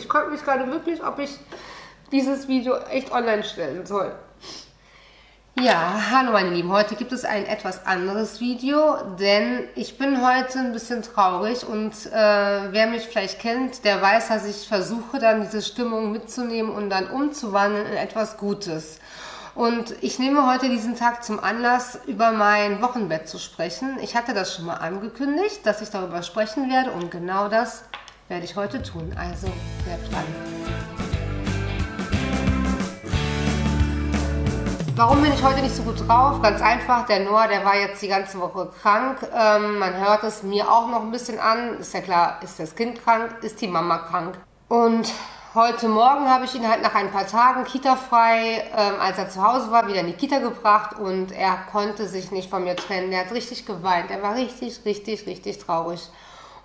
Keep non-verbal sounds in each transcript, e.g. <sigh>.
ich frage mich gerade wirklich, ob ich dieses Video echt online stellen soll. Ja, hallo meine Lieben, heute gibt es ein etwas anderes Video, denn ich bin heute ein bisschen traurig und äh, wer mich vielleicht kennt, der weiß, dass ich versuche dann diese Stimmung mitzunehmen und dann umzuwandeln in etwas Gutes. Und ich nehme heute diesen Tag zum Anlass, über mein Wochenbett zu sprechen. Ich hatte das schon mal angekündigt, dass ich darüber sprechen werde und genau das werde ich heute tun. Also, bleibt dran. Warum bin ich heute nicht so gut drauf? Ganz einfach, der Noah, der war jetzt die ganze Woche krank. Ähm, man hört es mir auch noch ein bisschen an. Ist ja klar, ist das Kind krank, ist die Mama krank. Und heute Morgen habe ich ihn halt nach ein paar Tagen Kita-frei, ähm, als er zu Hause war, wieder in die Kita gebracht und er konnte sich nicht von mir trennen. Er hat richtig geweint. Er war richtig, richtig, richtig traurig.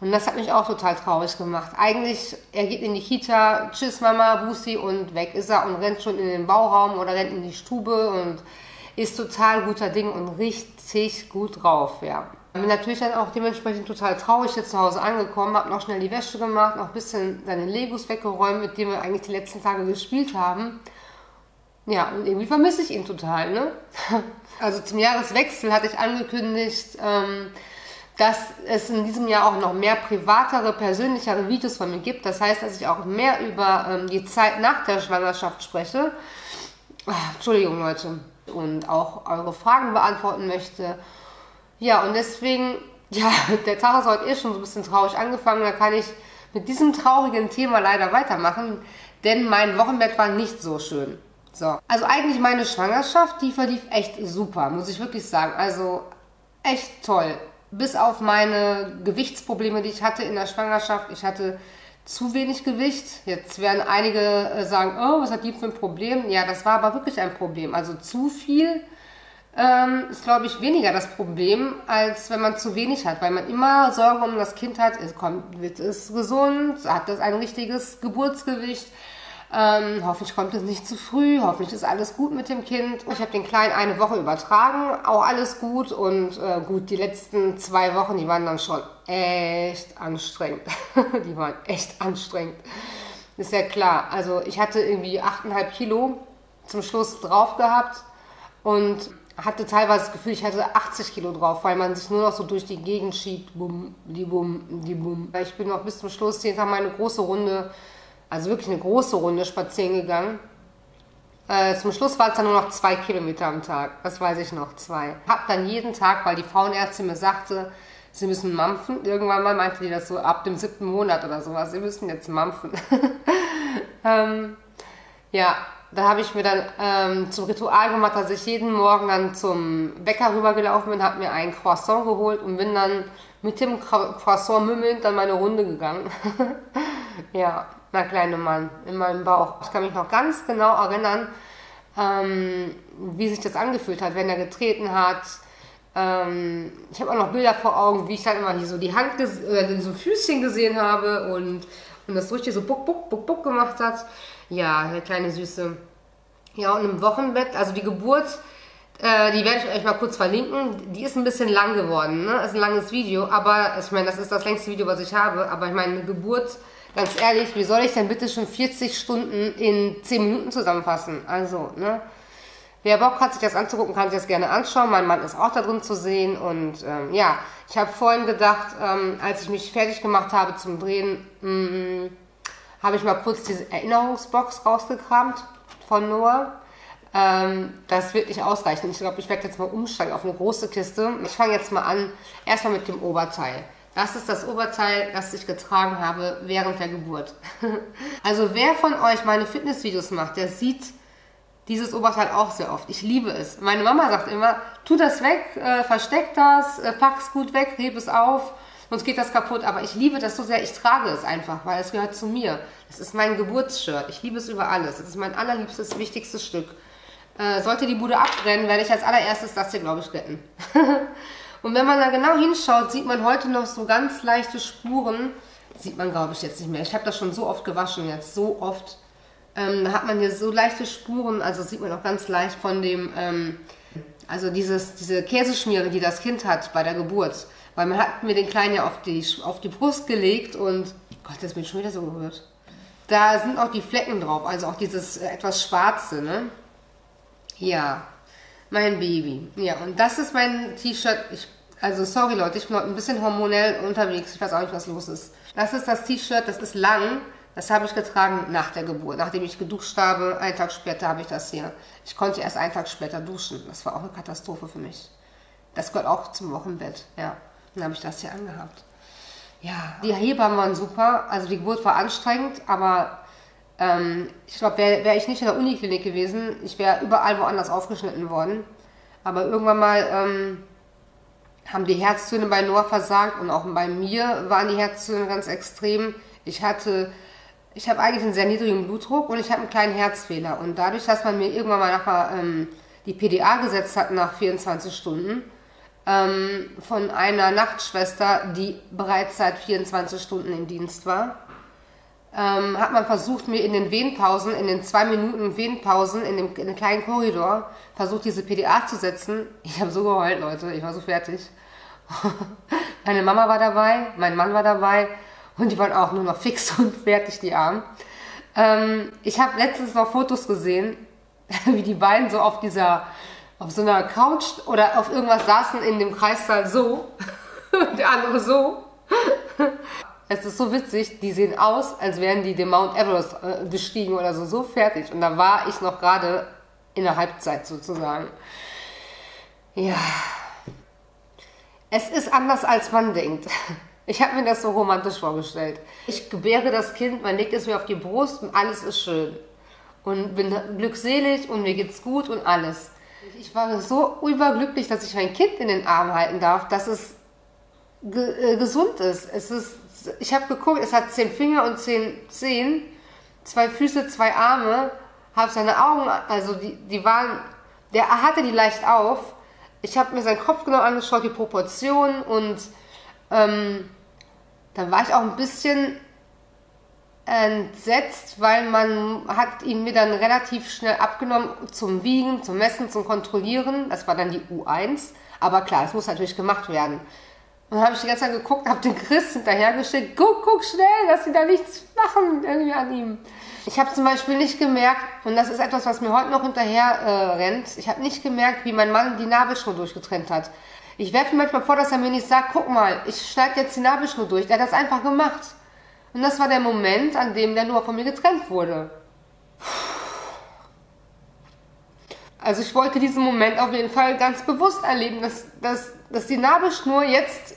Und das hat mich auch total traurig gemacht. Eigentlich, er geht in die Kita, tschüss Mama, Busi und weg ist er und rennt schon in den Bauraum oder rennt in die Stube und ist total guter Ding und richtig gut drauf, ja. Bin natürlich dann auch dementsprechend total traurig jetzt zu Hause angekommen, habe noch schnell die Wäsche gemacht, noch ein bisschen seine Legos weggeräumt, mit denen wir eigentlich die letzten Tage gespielt haben. Ja, und irgendwie vermisse ich ihn total, ne? <laughs> Also zum Jahreswechsel hatte ich angekündigt, ähm, dass es in diesem Jahr auch noch mehr privatere, persönlichere Videos von mir gibt. Das heißt, dass ich auch mehr über ähm, die Zeit nach der Schwangerschaft spreche. Ach, Entschuldigung, Leute. Und auch eure Fragen beantworten möchte. Ja, und deswegen, <laughs> ja, der Tag ist heute eh schon so ein bisschen traurig angefangen. Da kann ich mit diesem traurigen Thema leider weitermachen, denn mein Wochenbett war nicht so schön. So, also eigentlich meine Schwangerschaft, die verlief echt super, muss ich wirklich sagen. Also echt toll bis auf meine Gewichtsprobleme, die ich hatte in der Schwangerschaft. Ich hatte zu wenig Gewicht. Jetzt werden einige äh, sagen, oh, was hat die für ein Problem? Ja, das war aber wirklich ein Problem. Also zu viel ähm, ist, glaube ich, weniger das Problem, als wenn man zu wenig hat, weil man immer Sorge um das Kind hat. Es kommt, wird es gesund, hat es ein richtiges Geburtsgewicht ähm, hoffentlich kommt es nicht zu früh, hoffentlich ist alles gut mit dem Kind. Ich habe den Kleinen eine Woche übertragen, auch alles gut. Und äh, gut, die letzten zwei Wochen, die waren dann schon echt anstrengend. <laughs> die waren echt anstrengend. Ist ja klar. Also ich hatte irgendwie 8,5 Kilo zum Schluss drauf gehabt und hatte teilweise das Gefühl, ich hatte 80 Kilo drauf, weil man sich nur noch so durch die Gegend schiebt. Bum, die bum, die bum. Ich bin noch bis zum Schluss jeden Tag meine große Runde also wirklich eine große Runde spazieren gegangen. Äh, zum Schluss waren es dann nur noch zwei Kilometer am Tag. Das weiß ich noch, zwei. Hab dann jeden Tag, weil die Frauenärztin mir sagte, sie müssen mampfen. Irgendwann mal meinte die das so ab dem siebten Monat oder sowas. Sie müssen jetzt mampfen. <laughs> ähm, ja, da habe ich mir dann ähm, zum Ritual gemacht, dass ich jeden Morgen dann zum Bäcker rübergelaufen bin, habe mir ein Croissant geholt und bin dann mit dem Croissant mümmelnd dann meine Runde gegangen. <laughs> ja, na kleine Mann, in meinem Bauch. Ich kann mich noch ganz genau erinnern, ähm, wie sich das angefühlt hat, wenn er getreten hat. Ähm, ich habe auch noch Bilder vor Augen, wie ich dann immer hier so die Hand, äh, so Füßchen gesehen habe und, und das richtig so buck, buck, buck, buck gemacht hat. Ja, der kleine Süße. Ja, und im Wochenbett, also die Geburt, äh, die werde ich euch mal kurz verlinken. Die ist ein bisschen lang geworden, ne? Ist ein langes Video, aber ich meine, das ist das längste Video, was ich habe. Aber ich meine, eine Geburt ganz ehrlich, wie soll ich denn bitte schon 40 Stunden in 10 Minuten zusammenfassen? Also, ne? Wer Bock hat, sich das anzugucken, kann sich das gerne anschauen. Mein Mann ist auch da drin zu sehen. Und ähm, ja, ich habe vorhin gedacht, ähm, als ich mich fertig gemacht habe zum Drehen, mm, habe ich mal kurz diese Erinnerungsbox rausgekramt von Noah. Ähm, das wird nicht ausreichen. Ich glaube, ich werde jetzt mal umsteigen auf eine große Kiste. Ich fange jetzt mal an, erstmal mit dem Oberteil. Das ist das Oberteil, das ich getragen habe während der Geburt. <laughs> also wer von euch meine Fitnessvideos macht, der sieht dieses Oberteil auch sehr oft. Ich liebe es. Meine Mama sagt immer, tu das weg, äh, versteck das, äh, es gut weg, heb es auf, sonst geht das kaputt. Aber ich liebe das so sehr, ich trage es einfach, weil es gehört zu mir. Das ist mein Geburtsshirt. Ich liebe es über alles. Das ist mein allerliebstes, wichtigstes Stück. Äh, sollte die Bude abbrennen, werde ich als allererstes das hier, glaube ich, retten. <laughs> Und wenn man da genau hinschaut, sieht man heute noch so ganz leichte Spuren. Sieht man, glaube ich, jetzt nicht mehr. Ich habe das schon so oft gewaschen jetzt, so oft. Ähm, da hat man hier so leichte Spuren, also sieht man auch ganz leicht von dem, ähm, also dieses, diese Käseschmiere, die das Kind hat bei der Geburt. Weil man hat mir den Kleinen ja auf die, auf die Brust gelegt und, Gott, das bin ich schon wieder so gerührt. Da sind auch die Flecken drauf, also auch dieses äh, etwas schwarze, ne? Ja, mein Baby. Ja, und das ist mein T-Shirt. Also sorry Leute, ich bin heute ein bisschen hormonell unterwegs. Ich weiß auch nicht, was los ist. Das ist das T-Shirt, das ist lang. Das habe ich getragen nach der Geburt. Nachdem ich geduscht habe, einen Tag später habe ich das hier. Ich konnte erst einen Tag später duschen. Das war auch eine Katastrophe für mich. Das gehört auch zum Wochenbett, ja. Dann habe ich das hier angehabt. Ja, die Hebammen waren super. Also die Geburt war anstrengend, aber ähm, ich glaube, wäre wär ich nicht in der Uniklinik gewesen, ich wäre überall woanders aufgeschnitten worden. Aber irgendwann mal ähm, haben die Herztöne bei Noah versagt und auch bei mir waren die Herztöne ganz extrem. Ich hatte, ich habe eigentlich einen sehr niedrigen Blutdruck und ich habe einen kleinen Herzfehler. Und dadurch, dass man mir irgendwann mal nachher ähm, die PDA gesetzt hat nach 24 Stunden, ähm, von einer Nachtschwester, die bereits seit 24 Stunden im Dienst war. Ähm, hat man versucht, mir in den Wehenpausen, in den zwei Minuten Wehenpausen, in dem, in dem kleinen Korridor, versucht, diese PDA zu setzen. Ich habe so geheult, Leute. Ich war so fertig. <laughs> Meine Mama war dabei, mein Mann war dabei und die waren auch nur noch fix und fertig, die Armen. Ähm, ich habe letztens noch Fotos gesehen, <laughs> wie die beiden so auf dieser auf so einer Couch oder auf irgendwas saßen in dem Kreissaal so, <laughs> der andere so. Es ist so witzig, die sehen aus, als wären die den Mount Everest äh, bestiegen oder so, so fertig. Und da war ich noch gerade in der Halbzeit sozusagen. Ja. Es ist anders, als man denkt. <laughs> Ich habe mir das so romantisch vorgestellt. Ich gebäre das Kind, man legt es mir auf die Brust und alles ist schön. Und bin glückselig und mir geht's gut und alles. Ich war so überglücklich, dass ich mein Kind in den Arm halten darf, dass es ge äh, gesund ist. Es ist. Ich habe geguckt, es hat zehn Finger und zehn Zehen, zwei Füße, zwei Arme, habe seine Augen, also die, die waren, der hatte die leicht auf. Ich habe mir seinen Kopf genau angeschaut, die Proportionen und ähm, dann war ich auch ein bisschen entsetzt, weil man hat ihn mir dann relativ schnell abgenommen zum Wiegen, zum Messen, zum Kontrollieren. Das war dann die U1. Aber klar, es muss natürlich gemacht werden. Und dann habe ich die ganze Zeit geguckt, habe den Chris hinterhergeschickt, guck, guck schnell, dass sie da nichts machen irgendwie an ihm. Ich habe zum Beispiel nicht gemerkt, und das ist etwas, was mir heute noch hinterher äh, rennt, ich habe nicht gemerkt, wie mein Mann die Nabelschnur durchgetrennt hat. Ich werfe mir manchmal vor, dass er mir nicht sagt, guck mal, ich schneide jetzt die Nabelschnur durch. Der hat das einfach gemacht. Und das war der Moment, an dem der Noah von mir getrennt wurde. Also ich wollte diesen Moment auf jeden Fall ganz bewusst erleben, dass, dass, dass die Nabelschnur jetzt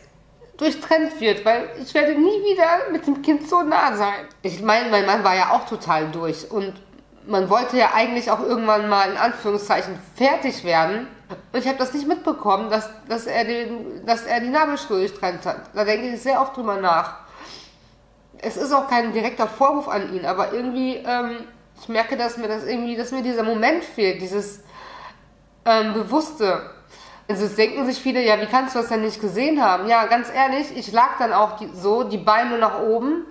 durchtrennt wird, weil ich werde nie wieder mit dem Kind so nah sein. Ich meine, mein Mann war ja auch total durch und man wollte ja eigentlich auch irgendwann mal in Anführungszeichen fertig werden. Und ich habe das nicht mitbekommen, dass, dass, er den, dass er die Nabelschnur durchtrennt hat. Da denke ich sehr oft drüber nach es ist auch kein direkter Vorwurf an ihn, aber irgendwie, ähm, ich merke, dass mir das irgendwie, dass mir dieser Moment fehlt, dieses ähm, Bewusste. Also es denken sich viele, ja, wie kannst du das denn nicht gesehen haben? Ja, ganz ehrlich, ich lag dann auch die, so, die Beine nach oben,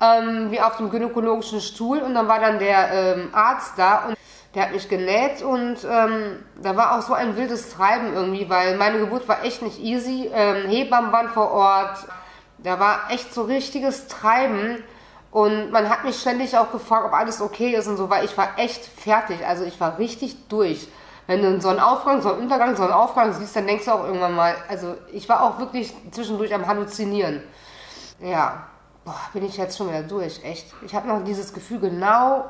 ähm, wie auf dem gynäkologischen Stuhl und dann war dann der ähm, Arzt da und der hat mich genäht und ähm, da war auch so ein wildes Treiben irgendwie, weil meine Geburt war echt nicht easy. Ähm, Hebammen waren vor Ort, da war echt so richtiges Treiben. Und man hat mich ständig auch gefragt, ob alles okay ist und so, weil ich war echt fertig. Also ich war richtig durch. Wenn du einen Aufgang, so einen Untergang, so einen Aufgang siehst, dann denkst du auch irgendwann mal, also ich war auch wirklich zwischendurch am Halluzinieren. Ja, boah, bin ich jetzt schon wieder durch, echt. Ich habe noch dieses Gefühl genau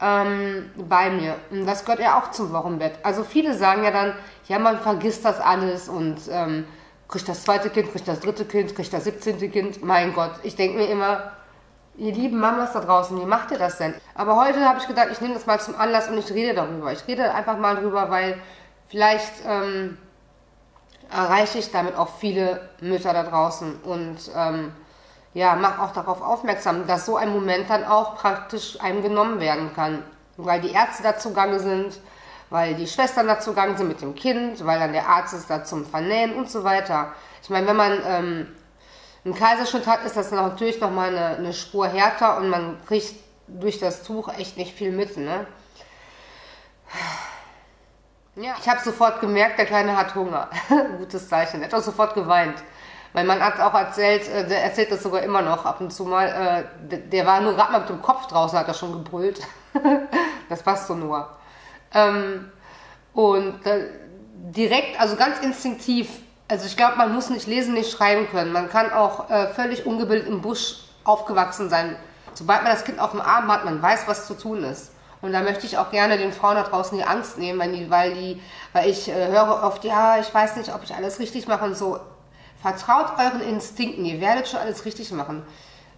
ähm, bei mir. Und das gehört ja auch zum Wochenbett. Also viele sagen ja dann, ja, man vergisst das alles und ähm, kriegt das zweite Kind, kriegt das dritte Kind, kriegt das siebzehnte Kind. Mein Gott, ich denke mir immer, ihr lieben Mamas da draußen, wie macht ihr das denn? Aber heute habe ich gedacht, ich nehme das mal zum Anlass und ich rede darüber. Ich rede einfach mal drüber, weil vielleicht ähm, erreiche ich damit auch viele Mütter da draußen und ähm, ja, mache auch darauf aufmerksam, dass so ein Moment dann auch praktisch einem genommen werden kann. Weil die Ärzte dazu gegangen sind, weil die Schwestern dazu gegangen sind mit dem Kind, weil dann der Arzt ist da zum Vernähen und so weiter. Ich meine, wenn man ähm, einen Kaiserschnitt hat, ist das natürlich nochmal eine, eine Spur härter und man kriegt durch das Tuch echt nicht viel mit. Ne? Ja, ich habe sofort gemerkt, der Kleine hat Hunger. <laughs> Gutes Zeichen. Er hat auch sofort geweint. Mein Mann hat auch erzählt, äh, der erzählt das sogar immer noch ab und zu mal, äh, der, der war nur gerade mal mit dem Kopf draußen, hat er schon gebrüllt. <laughs> das passt so nur. Ähm, und äh, direkt, also ganz instinktiv, also ich glaube, man muss nicht lesen, nicht schreiben können. Man kann auch äh, völlig ungebildet im Busch aufgewachsen sein. Sobald man das Kind auf dem Arm hat, man weiß, was zu tun ist. Und da möchte ich auch gerne den Frauen da draußen die Angst nehmen, weil, die, weil, die, weil ich äh, höre oft, ja, ich weiß nicht, ob ich alles richtig mache und so. Vertraut euren Instinkten, ihr werdet schon alles richtig machen.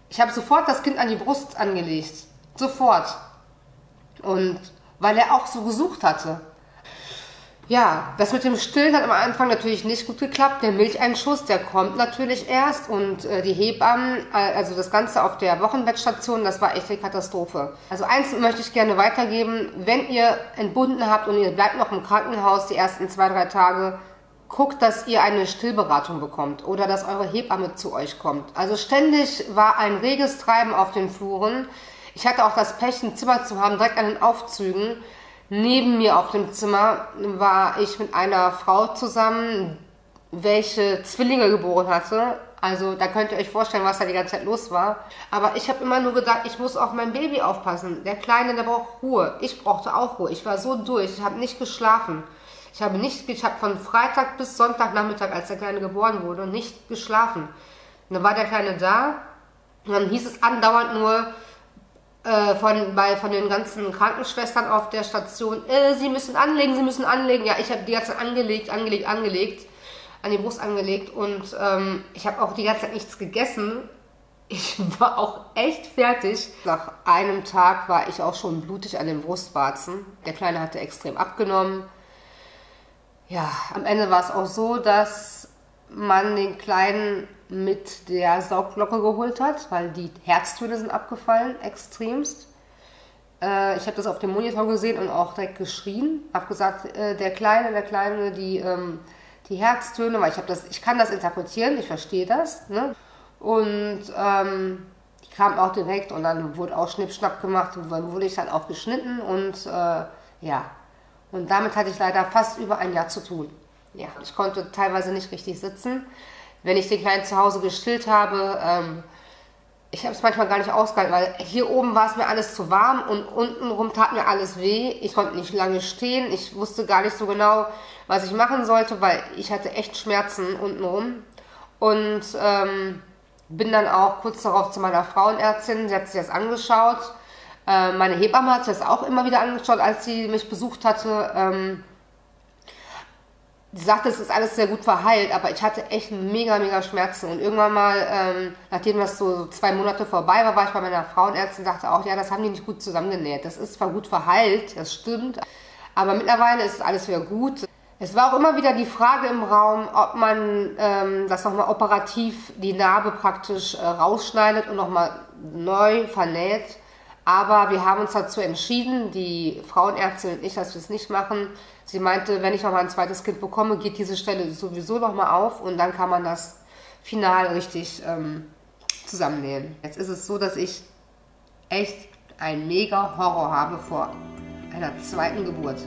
Ich habe sofort das Kind an die Brust angelegt. Sofort. Und weil er auch so gesucht hatte. Ja, das mit dem Stillen hat am Anfang natürlich nicht gut geklappt. Der Milcheinschuss, der kommt natürlich erst und äh, die Hebammen, äh, also das Ganze auf der Wochenbettstation, das war echt eine Katastrophe. Also eins möchte ich gerne weitergeben, wenn ihr entbunden habt und ihr bleibt noch im Krankenhaus die ersten zwei, drei Tage, guckt, dass ihr eine Stillberatung bekommt oder dass eure Hebamme zu euch kommt. Also ständig war ein reges Treiben auf den Fluren. Ich hatte auch das Pech, ein Zimmer zu haben, direkt an den Aufzügen. Neben mir auf dem Zimmer war ich mit einer Frau zusammen, welche Zwillinge geboren hatte. Also da könnt ihr euch vorstellen, was da die ganze Zeit los war. Aber ich habe immer nur gedacht, ich muss auf mein Baby aufpassen. Der Kleine, der braucht Ruhe. Ich brauchte auch Ruhe. Ich war so durch. Ich habe nicht geschlafen. Ich habe nicht, ich habe von Freitag bis Sonntagnachmittag, als der Kleine geboren wurde, nicht geschlafen. Und dann war der Kleine da und dann hieß es andauernd nur, äh, von, bei, von den ganzen Krankenschwestern auf der Station, äh, sie müssen anlegen, sie müssen anlegen. Ja, ich habe die ganze Zeit angelegt, angelegt, angelegt, an die Brust angelegt und ähm, ich habe auch die ganze Zeit nichts gegessen. Ich <laughs> war auch echt fertig. Nach einem Tag war ich auch schon blutig an den Brustwarzen. Der Kleine hatte extrem abgenommen. Ja, am Ende war es auch so, dass man den Kleinen mit der Saugglocke geholt hat, weil die Herztöne sind abgefallen, extremst. Äh, ich habe das auf dem Monitor gesehen und auch direkt geschrien. Habe gesagt, äh, der Kleine, der Kleine, die, ähm, die Herztöne, weil ich, das, ich kann das interpretieren, ich verstehe das. Ne? Und ähm, die kam auch direkt und dann wurde auch Schnippschnapp gemacht und dann wurde ich dann auch geschnitten und äh, ja. Und damit hatte ich leider fast über ein Jahr zu tun. Ja, ich konnte teilweise nicht richtig sitzen wenn ich den Kleinen zu Hause gestillt habe, ähm, ich habe es manchmal gar nicht ausgehalten, weil hier oben war es mir alles zu warm und untenrum tat mir alles weh. Ich konnte nicht lange stehen. Ich wusste gar nicht so genau, was ich machen sollte, weil ich hatte echt Schmerzen untenrum. Und ähm, bin dann auch kurz darauf zu meiner Frauenärztin. Sie hat sich das angeschaut. Äh, meine Hebamme hat sich das auch immer wieder angeschaut, als sie mich besucht hatte. Ähm, die sagte, es ist alles sehr gut verheilt, aber ich hatte echt mega, mega Schmerzen. Und irgendwann mal, ähm, nachdem das so zwei Monate vorbei war, war ich bei meiner Frauenärztin und sagte auch, ja, das haben die nicht gut zusammengenäht. Das ist zwar gut verheilt, das stimmt, aber mittlerweile ist alles wieder gut. Es war auch immer wieder die Frage im Raum, ob man ähm, das nochmal operativ, die Narbe praktisch äh, rausschneidet und nochmal neu vernäht. Aber wir haben uns dazu entschieden, die Frauenärztin und ich, dass wir es nicht machen. Sie meinte, wenn ich noch mal ein zweites Kind bekomme, geht diese Stelle sowieso noch mal auf und dann kann man das final richtig ähm, zusammennähen. Jetzt ist es so, dass ich echt einen mega Horror habe vor einer zweiten Geburt.